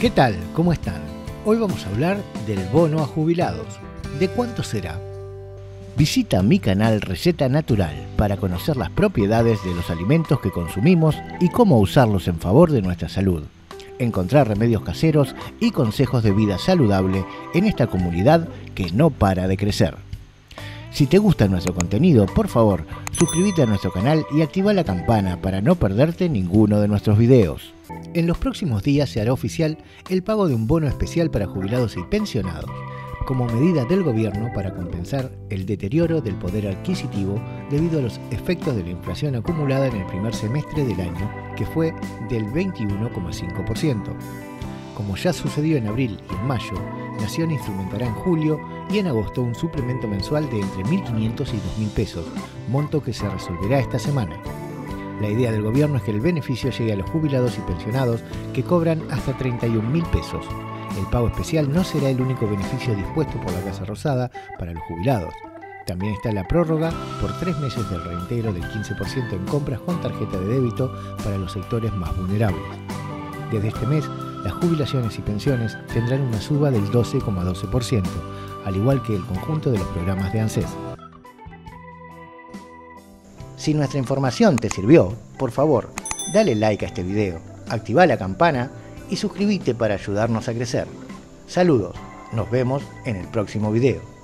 ¿Qué tal? ¿Cómo están? Hoy vamos a hablar del bono a jubilados. ¿De cuánto será? Visita mi canal Receta Natural para conocer las propiedades de los alimentos que consumimos y cómo usarlos en favor de nuestra salud. Encontrar remedios caseros y consejos de vida saludable en esta comunidad que no para de crecer. Si te gusta nuestro contenido, por favor, suscríbete a nuestro canal y activa la campana para no perderte ninguno de nuestros videos. En los próximos días se hará oficial el pago de un bono especial para jubilados y pensionados como medida del gobierno para compensar el deterioro del poder adquisitivo debido a los efectos de la inflación acumulada en el primer semestre del año, que fue del 21,5%. Como ya sucedió en abril y en mayo, Nación instrumentará en julio y en agosto un suplemento mensual de entre 1.500 y 2.000 pesos, monto que se resolverá esta semana. La idea del gobierno es que el beneficio llegue a los jubilados y pensionados que cobran hasta 31.000 pesos, el pago especial no será el único beneficio dispuesto por la Casa Rosada para los jubilados. También está la prórroga por tres meses del reintegro del 15% en compras con tarjeta de débito para los sectores más vulnerables. Desde este mes, las jubilaciones y pensiones tendrán una suba del 12,12%, al igual que el conjunto de los programas de ANSES. Si nuestra información te sirvió, por favor, dale like a este video, activa la campana y suscríbete para ayudarnos a crecer. Saludos, nos vemos en el próximo video.